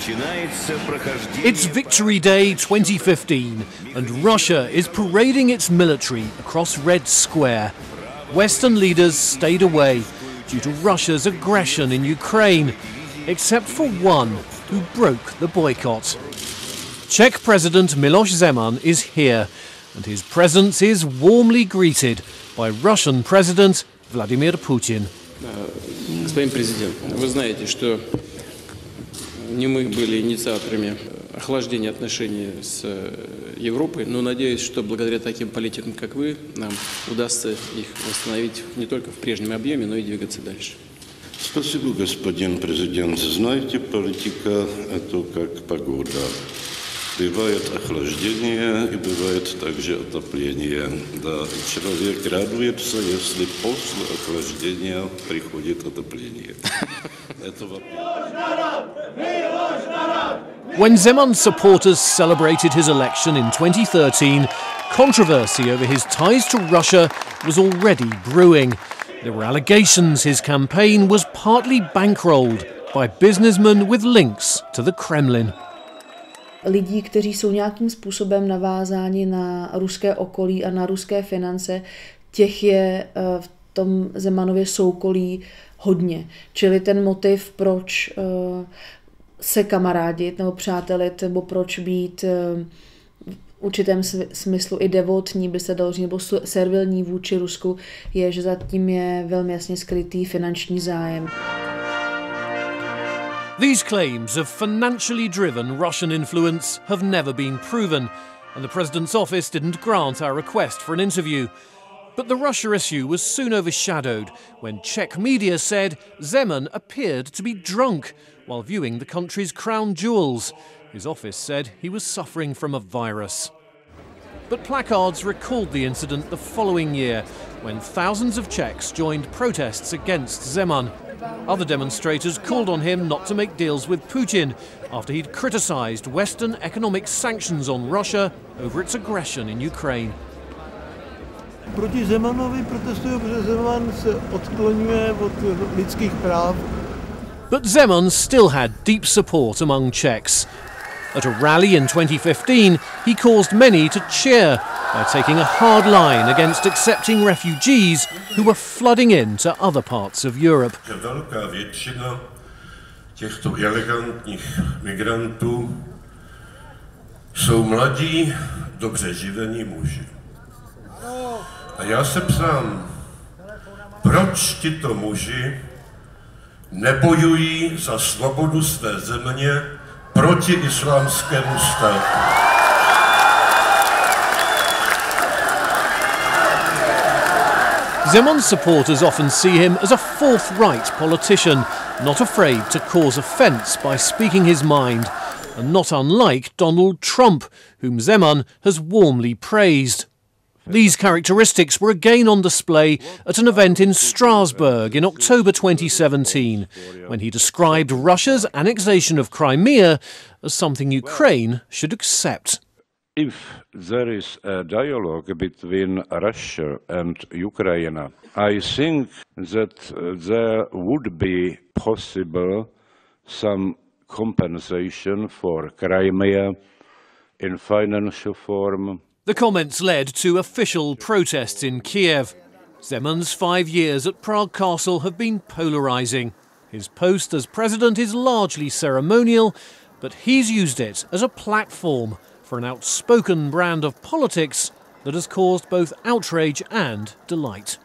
It's Victory Day 2015, and Russia is parading its military across Red Square. Western leaders stayed away due to Russia's aggression in Ukraine, except for one who broke the boycott. Czech President Miloš Zeman is here, and his presence is warmly greeted by Russian President Vladimir Putin. Господин президент, вы знаете, что не мы были инициаторами охлаждения отношений с Европой, но надеюсь, что благодаря таким политикам, как вы, нам удастся их восстановить не только в прежнем объеме, но и двигаться дальше. Спасибо, господин президент. Знаете, политика – это как погода. Бывает охлаждение и бывает также отопление. Да, человек радуется, если после охлаждения приходит отопление. Это When Zeman's supporters celebrated his election in 2013, controversy over his ties to Russia was already brewing. There were allegations his campaign was partly bankrolled by businessmen with links to the Kremlin. Lidí, kteří jsou nějakým způsobem navázáni na ruské okolí a na ruské finance, těch je v tom Zemanově soukolí hodně. Čili ten motiv, proč se kamarádit nebo přátelit, nebo proč být v určitém smyslu i devotní, by se dalo říct, nebo servilní vůči Rusku, je, že zatím je velmi jasně skrytý finanční zájem. These claims of financially driven Russian influence have never been proven, and the President's office didn't grant our request for an interview. But the Russia issue was soon overshadowed when Czech media said Zeman appeared to be drunk while viewing the country's crown jewels. His office said he was suffering from a virus. But placards recalled the incident the following year when thousands of Czechs joined protests against Zeman. Other demonstrators called on him not to make deals with Putin after he'd criticised Western economic sanctions on Russia over its aggression in Ukraine. Proti Zemanovi protestují, protože Zeman se odklonuje od lidských práv. But Zeman still had deep support among Czechs. At a rally in 2015, he caused many to cheer by taking a hard line against accepting refugees who were flooding in to other parts of Europe. Těchto elegantních migrantů jsou mladí, dobře živení muži. A já se ptám, proč tito muži nebojují za svobodu své země proti islámskému státu? Zeman's supporters often see him as a forthright politician, not afraid to cause offence by speaking his mind, and not unlike Donald Trump, whom Zeman has warmly praised. These characteristics were again on display at an event in Strasbourg in October 2017, when he described Russia's annexation of Crimea as something Ukraine should accept. If there is a dialogue between Russia and Ukraine, I think that uh, there would be possible some compensation for Crimea in financial form. The comments led to official protests in Kiev. Zeman's five years at Prague Castle have been polarising. His post as president is largely ceremonial, but he's used it as a platform for an outspoken brand of politics that has caused both outrage and delight.